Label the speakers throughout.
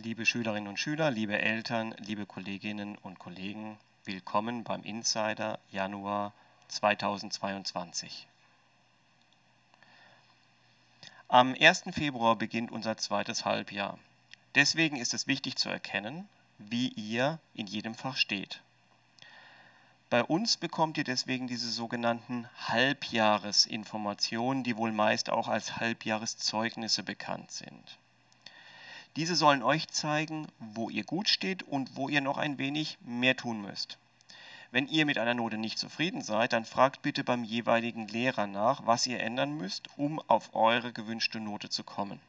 Speaker 1: Liebe Schülerinnen und Schüler, liebe Eltern, liebe Kolleginnen und Kollegen, willkommen beim Insider Januar 2022. Am 1. Februar beginnt unser zweites Halbjahr. Deswegen ist es wichtig zu erkennen, wie ihr in jedem Fach steht. Bei uns bekommt ihr deswegen diese sogenannten Halbjahresinformationen, die wohl meist auch als Halbjahreszeugnisse bekannt sind. Diese sollen euch zeigen, wo ihr gut steht und wo ihr noch ein wenig mehr tun müsst. Wenn ihr mit einer Note nicht zufrieden seid, dann fragt bitte beim jeweiligen Lehrer nach, was ihr ändern müsst, um auf eure gewünschte Note zu kommen.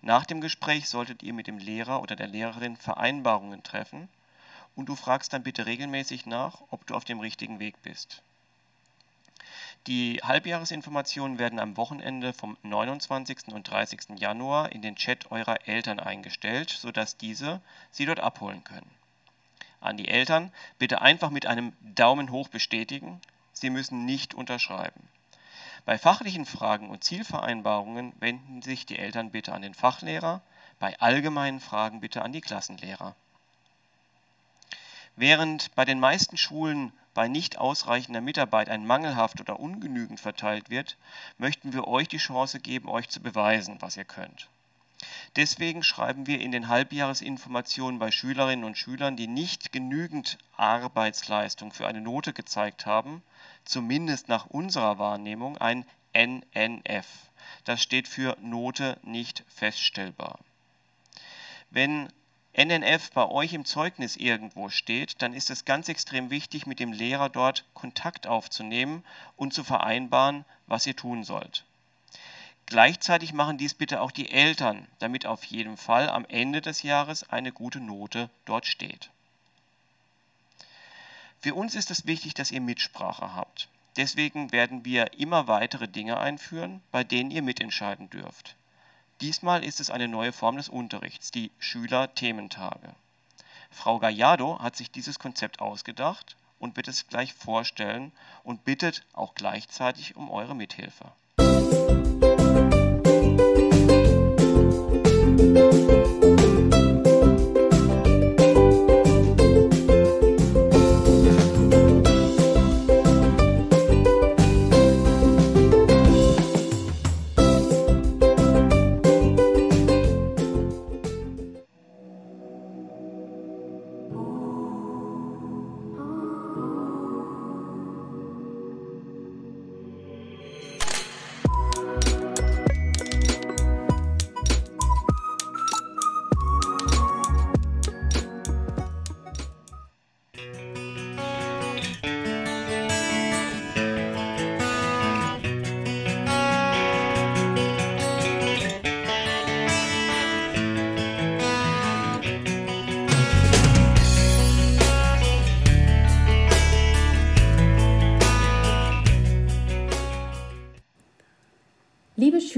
Speaker 1: Nach dem Gespräch solltet ihr mit dem Lehrer oder der Lehrerin Vereinbarungen treffen und du fragst dann bitte regelmäßig nach, ob du auf dem richtigen Weg bist. Die Halbjahresinformationen werden am Wochenende vom 29. und 30. Januar in den Chat eurer Eltern eingestellt, sodass diese sie dort abholen können. An die Eltern bitte einfach mit einem Daumen hoch bestätigen, sie müssen nicht unterschreiben. Bei fachlichen Fragen und Zielvereinbarungen wenden sich die Eltern bitte an den Fachlehrer, bei allgemeinen Fragen bitte an die Klassenlehrer. Während bei den meisten Schulen bei nicht ausreichender Mitarbeit ein mangelhaft oder ungenügend verteilt wird, möchten wir euch die Chance geben, euch zu beweisen, was ihr könnt. Deswegen schreiben wir in den Halbjahresinformationen bei Schülerinnen und Schülern, die nicht genügend Arbeitsleistung für eine Note gezeigt haben, zumindest nach unserer Wahrnehmung ein NNF. Das steht für Note nicht feststellbar. Wenn NNF bei euch im Zeugnis irgendwo steht, dann ist es ganz extrem wichtig, mit dem Lehrer dort Kontakt aufzunehmen und zu vereinbaren, was ihr tun sollt. Gleichzeitig machen dies bitte auch die Eltern, damit auf jeden Fall am Ende des Jahres eine gute Note dort steht. Für uns ist es wichtig, dass ihr Mitsprache habt. Deswegen werden wir immer weitere Dinge einführen, bei denen ihr mitentscheiden dürft. Diesmal ist es eine neue Form des Unterrichts, die Schüler-Thementage. Frau Gallardo hat sich dieses Konzept ausgedacht und wird es gleich vorstellen und bittet auch gleichzeitig um eure Mithilfe.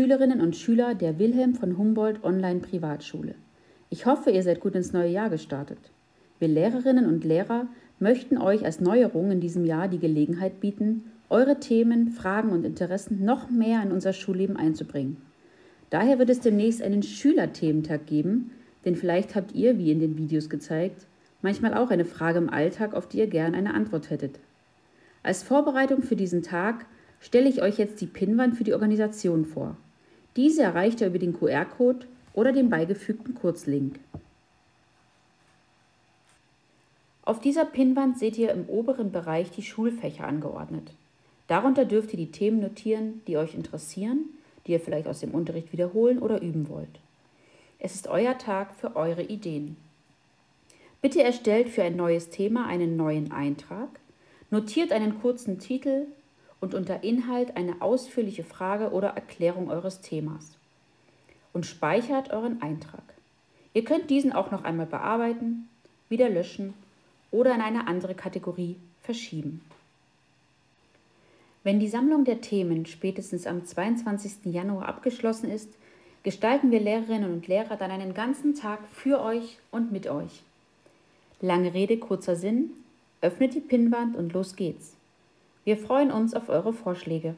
Speaker 2: Schülerinnen und Schüler der Wilhelm von Humboldt Online Privatschule, ich hoffe, ihr seid gut ins neue Jahr gestartet. Wir Lehrerinnen und Lehrer möchten euch als Neuerung in diesem Jahr die Gelegenheit bieten, eure Themen, Fragen und Interessen noch mehr in unser Schulleben einzubringen. Daher wird es demnächst einen Schülerthementag geben, denn vielleicht habt ihr, wie in den Videos gezeigt, manchmal auch eine Frage im Alltag, auf die ihr gern eine Antwort hättet. Als Vorbereitung für diesen Tag stelle ich euch jetzt die Pinnwand für die Organisation vor. Diese erreicht ihr über den QR-Code oder den beigefügten Kurzlink. Auf dieser Pinnwand seht ihr im oberen Bereich die Schulfächer angeordnet. Darunter dürft ihr die Themen notieren, die euch interessieren, die ihr vielleicht aus dem Unterricht wiederholen oder üben wollt. Es ist euer Tag für eure Ideen. Bitte erstellt für ein neues Thema einen neuen Eintrag, notiert einen kurzen Titel und unter Inhalt eine ausführliche Frage oder Erklärung eures Themas und speichert euren Eintrag. Ihr könnt diesen auch noch einmal bearbeiten, wieder löschen oder in eine andere Kategorie verschieben. Wenn die Sammlung der Themen spätestens am 22. Januar abgeschlossen ist, gestalten wir Lehrerinnen und Lehrer dann einen ganzen Tag für euch und mit euch. Lange Rede, kurzer Sinn, öffnet die Pinnwand und los geht's. Wir freuen uns auf eure Vorschläge.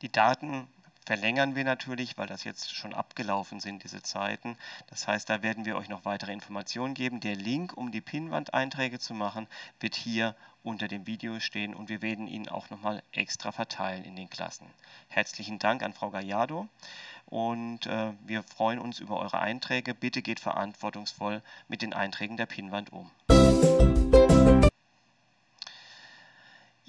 Speaker 1: Die Daten verlängern wir natürlich, weil das jetzt schon abgelaufen sind, diese Zeiten. Das heißt, da werden wir euch noch weitere Informationen geben. Der Link, um die Pinwand-Einträge zu machen, wird hier unter dem Video stehen und wir werden ihn auch nochmal extra verteilen in den Klassen. Herzlichen Dank an Frau Gallardo und äh, wir freuen uns über eure Einträge. Bitte geht verantwortungsvoll mit den Einträgen der Pinwand um.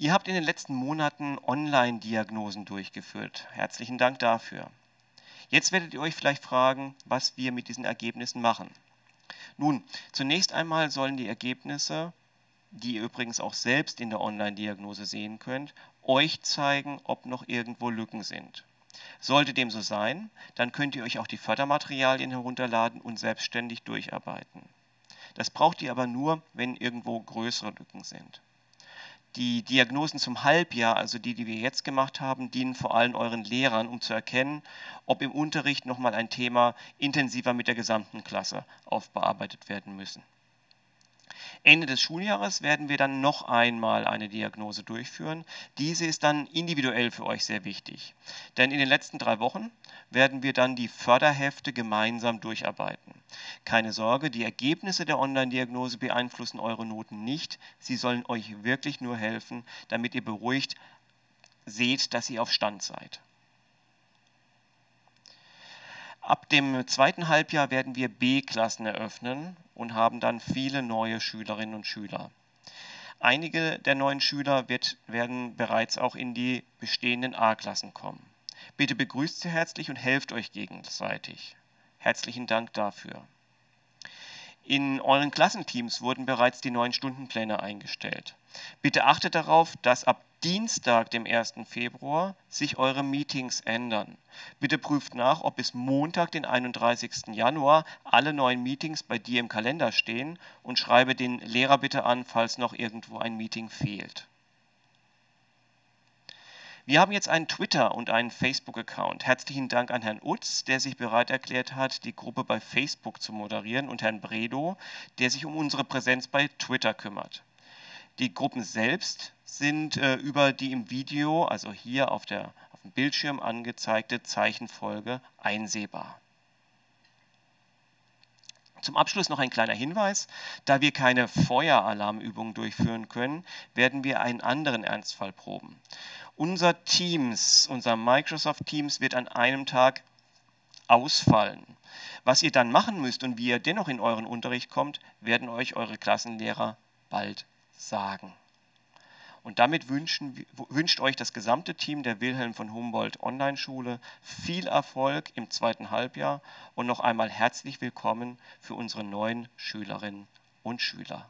Speaker 1: Ihr habt in den letzten Monaten Online-Diagnosen durchgeführt. Herzlichen Dank dafür. Jetzt werdet ihr euch vielleicht fragen, was wir mit diesen Ergebnissen machen. Nun, zunächst einmal sollen die Ergebnisse, die ihr übrigens auch selbst in der Online-Diagnose sehen könnt, euch zeigen, ob noch irgendwo Lücken sind. Sollte dem so sein, dann könnt ihr euch auch die Fördermaterialien herunterladen und selbstständig durcharbeiten. Das braucht ihr aber nur, wenn irgendwo größere Lücken sind. Die Diagnosen zum Halbjahr, also die, die wir jetzt gemacht haben, dienen vor allem euren Lehrern, um zu erkennen, ob im Unterricht nochmal ein Thema intensiver mit der gesamten Klasse aufbearbeitet werden müssen. Ende des Schuljahres werden wir dann noch einmal eine Diagnose durchführen. Diese ist dann individuell für euch sehr wichtig. Denn in den letzten drei Wochen werden wir dann die Förderhefte gemeinsam durcharbeiten. Keine Sorge, die Ergebnisse der Online-Diagnose beeinflussen eure Noten nicht. Sie sollen euch wirklich nur helfen, damit ihr beruhigt seht, dass ihr auf Stand seid. Ab dem zweiten Halbjahr werden wir B-Klassen eröffnen und haben dann viele neue Schülerinnen und Schüler. Einige der neuen Schüler wird, werden bereits auch in die bestehenden A-Klassen kommen. Bitte begrüßt sie herzlich und helft euch gegenseitig. Herzlichen Dank dafür. In euren Klassenteams wurden bereits die neuen Stundenpläne eingestellt. Bitte achtet darauf, dass ab Dienstag, dem 1. Februar, sich eure Meetings ändern. Bitte prüft nach, ob bis Montag, den 31. Januar, alle neuen Meetings bei dir im Kalender stehen und schreibe den Lehrer bitte an, falls noch irgendwo ein Meeting fehlt. Wir haben jetzt einen Twitter- und einen Facebook-Account. Herzlichen Dank an Herrn Utz, der sich bereit erklärt hat, die Gruppe bei Facebook zu moderieren, und Herrn Bredow, der sich um unsere Präsenz bei Twitter kümmert. Die Gruppen selbst sind äh, über die im Video, also hier auf, der, auf dem Bildschirm angezeigte Zeichenfolge einsehbar. Zum Abschluss noch ein kleiner Hinweis. Da wir keine Feueralarmübung durchführen können, werden wir einen anderen Ernstfall proben. Unser Teams, unser Microsoft Teams wird an einem Tag ausfallen. Was ihr dann machen müsst und wie ihr dennoch in euren Unterricht kommt, werden euch eure Klassenlehrer bald sagen. Und damit wünschen, wünscht euch das gesamte Team der Wilhelm von Humboldt Online-Schule viel Erfolg im zweiten Halbjahr und noch einmal herzlich willkommen für unsere neuen Schülerinnen und Schüler.